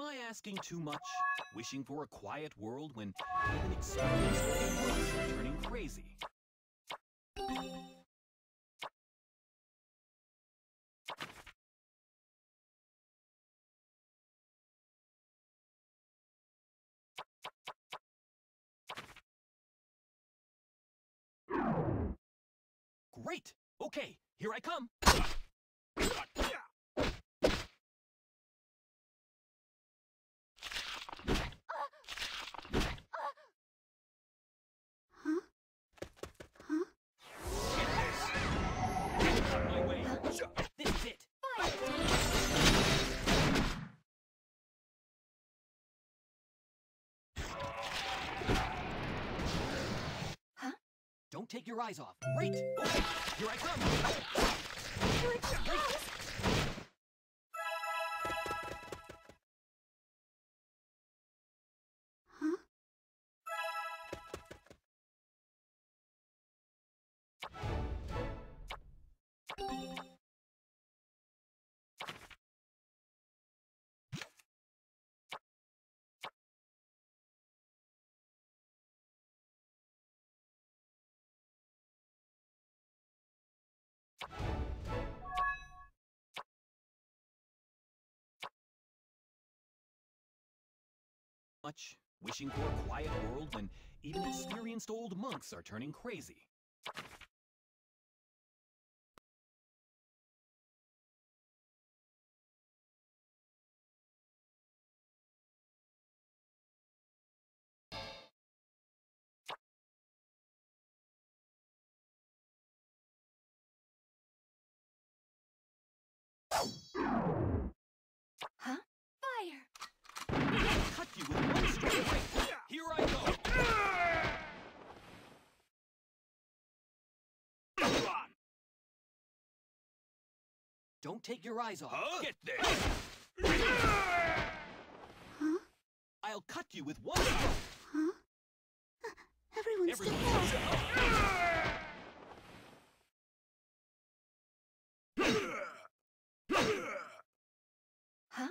Am I asking too much? Wishing for a quiet world when even experienced turning crazy? Great! Okay, here I come! Take your eyes off. Great! Here I come! Here it comes! Much wishing for a quiet world when even experienced old monks are turning crazy. Don't take your eyes off. Get this! Huh? I'll cut you with one stroke. Huh? Everyone's Everyone dead! Oh, huh?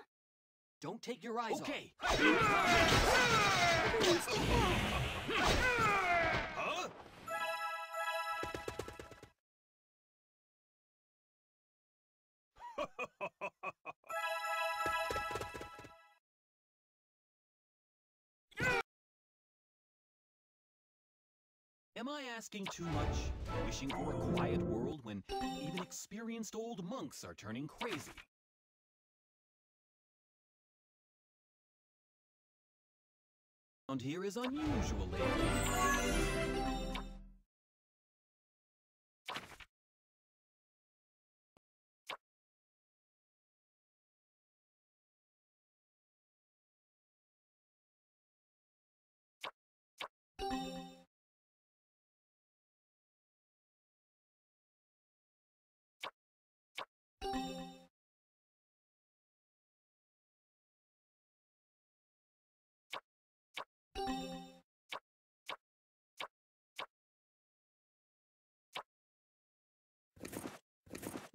Don't take your eyes okay. off. Everyone's Am I asking too much? Wishing for a quiet world when even experienced old monks are turning crazy? Around here is unusual lately.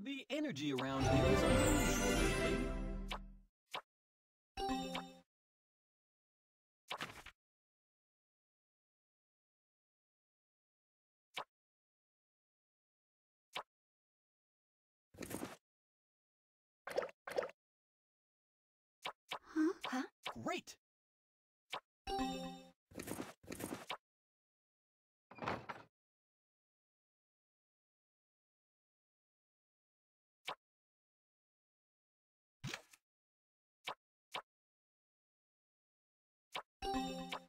The energy around here is unusual lately. Great! you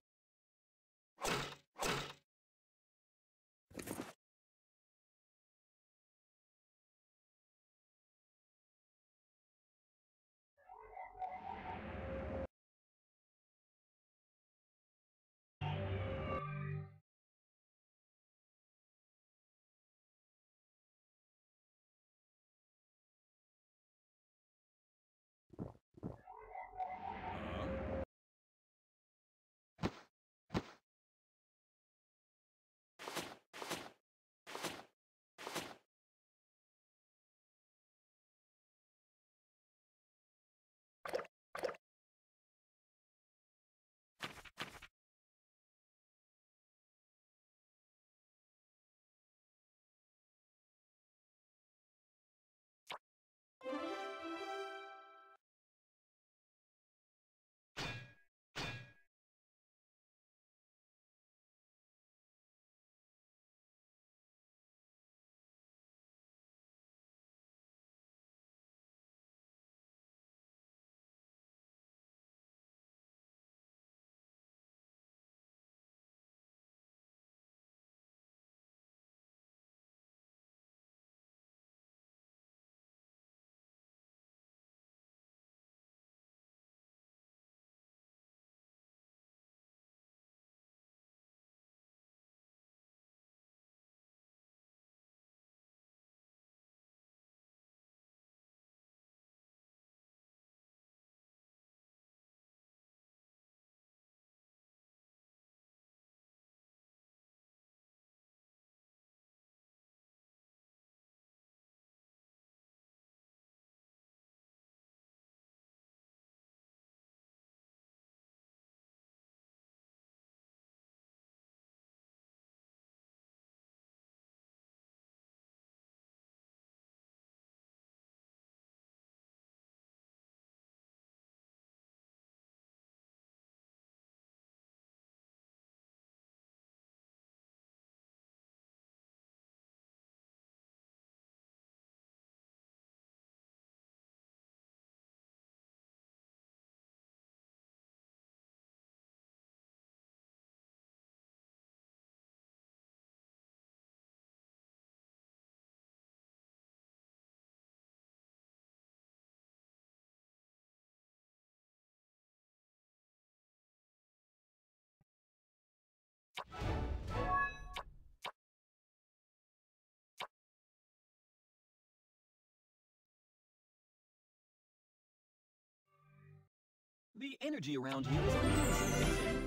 The energy around here is amazing.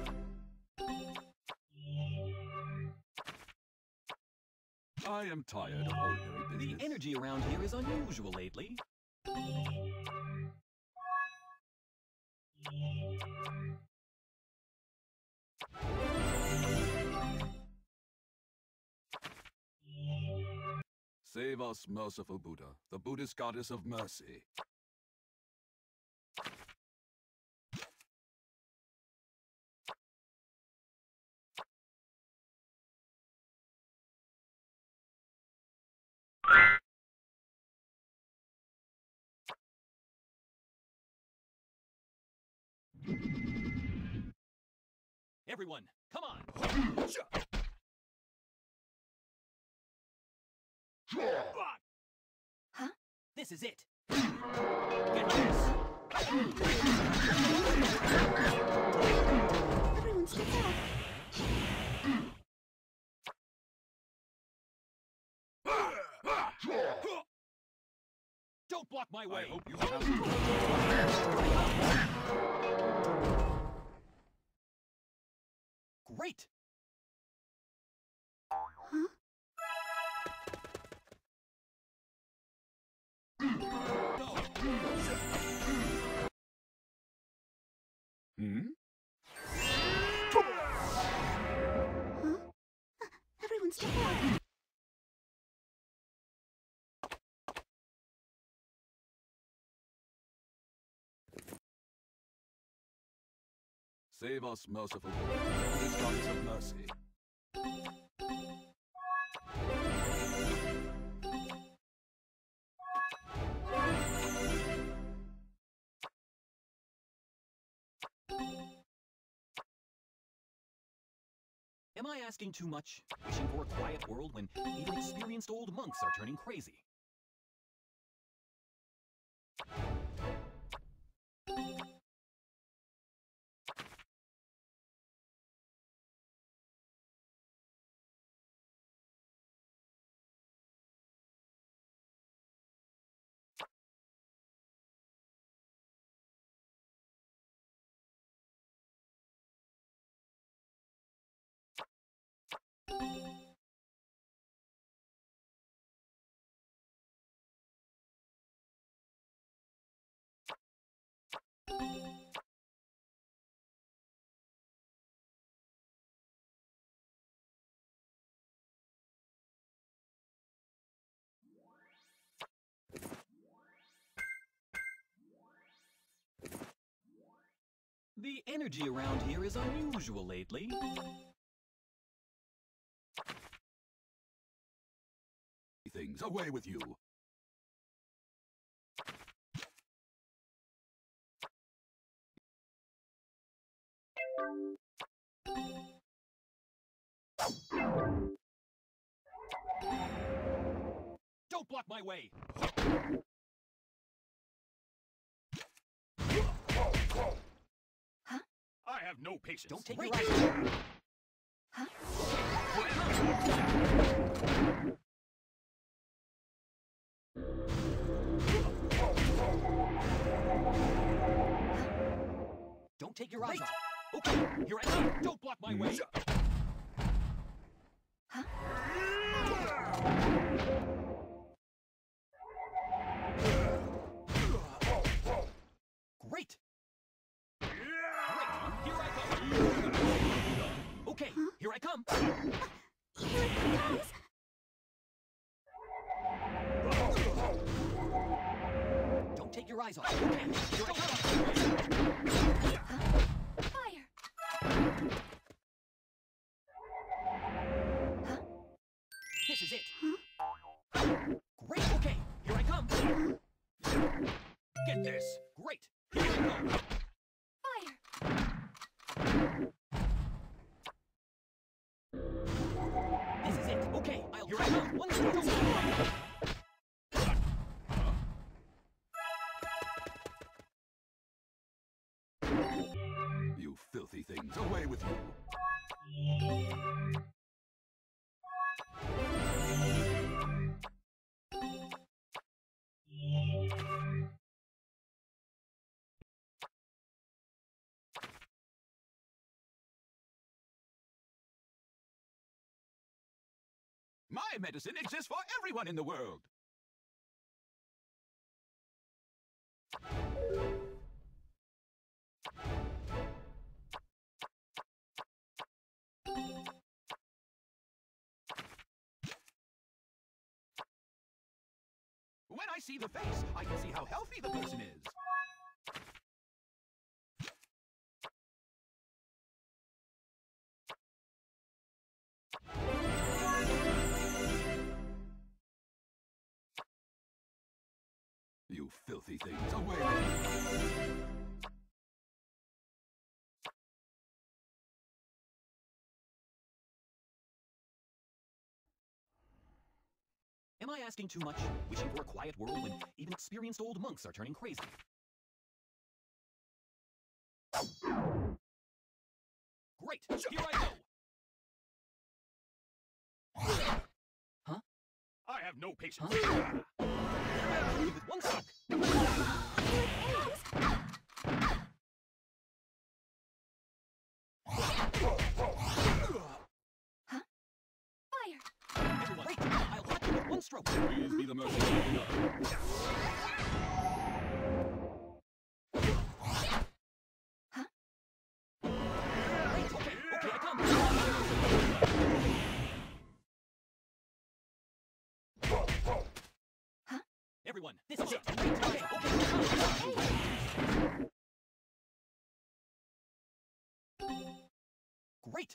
I am tired of ordinary business. The energy around here is unusual lately. Save us, merciful Buddha, the Buddhist goddess of mercy. Everyone, come on! Huh? This is it! Get this! Everyone step back. Don't block my I hope you have Great! Hmm? Huh? Everyone step. Save us, merciful Buddha, the Buddhist of mercy. Am I asking too much? Wishing for a quiet world when even experienced old monks are turning crazy. The energy around here is unusual lately. Away with you. Don't block my way! Huh? I have no patience. Don't take your eyes. Huh? Your eyes off. Okay, I come. Don't block my way. Okay, I'll here I come. One second. You My medicine exists for everyone in the world. When I see the face, I can see how healthy the person is. You filthy things, away! Am I asking too much? Wishing for a quiet world when even experienced old monks are turning crazy. Great! Here I go! Huh? I have no patience. Huh? One stroke! Fire! Everyone! I'll hot you with one stroke! Please be the mercy. one. This is it. Great. Great.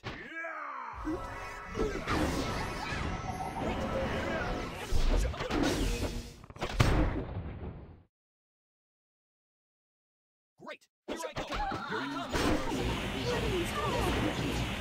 Great. Here I go. Here I come.